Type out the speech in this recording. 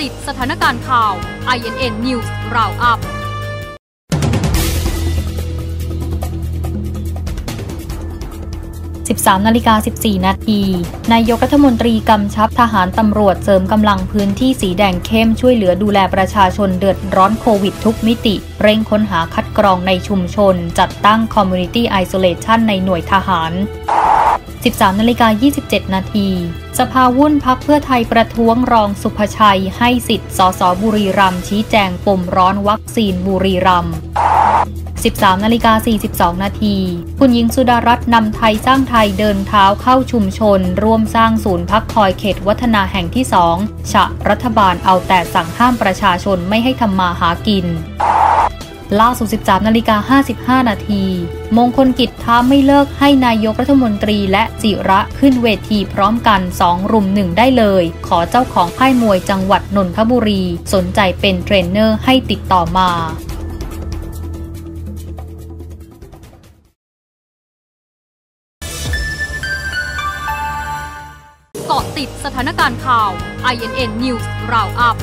ติดสถานการณ์ข่าว INN News Roundup 13นาฬิกา14 นาที นายกรัฐมนตรีกำชับทหารตำรวจเสริมกำลังพื้นที่สีแดงเข้มช่วยเหลือดูแลประชาชนเดือดร้อนโควิดทุกมิติ เร่งค้นหาคัดกรองในชุมชน จัดตั้ง Community Isolation ในหน่วยทหาร 13นาฬิกา27 นาทีสภาวุ่นพักเพื่อไทยประท้วงรองสุภชัย ให้สิทธิ์สสบุรีรัมย์ชี้แจงปมร้อนวัคซีนบุรีรัมย์13นาฬิกา42 นาที คุณหญิงสุดารัตน์นำไทยสร้างไทยเดินเท้าเข้าชุมชน ร่วมสร้างศูนย์พักคอยเขตวัฒนาแห่งที่สองฉะรัฐบาลเอาแต่สั่งห้ามประชาชนไม่ให้ทำมาหากิน ล่าสุด13 นาฬิกา 55 นาที มงคลกิจท้าไม่เลิกให้นายกรัฐมนตรีและจิระขึ้นเวทีพร้อมกัน 2 รุมหนึ่งได้เลย ขอเจ้าของค่ายมวยจังหวัดนนทบุรี สนใจเป็นเทรนเนอร์ให้ติดต่อมาเกาะติดสถานการณ์ข่าว INN News Roundup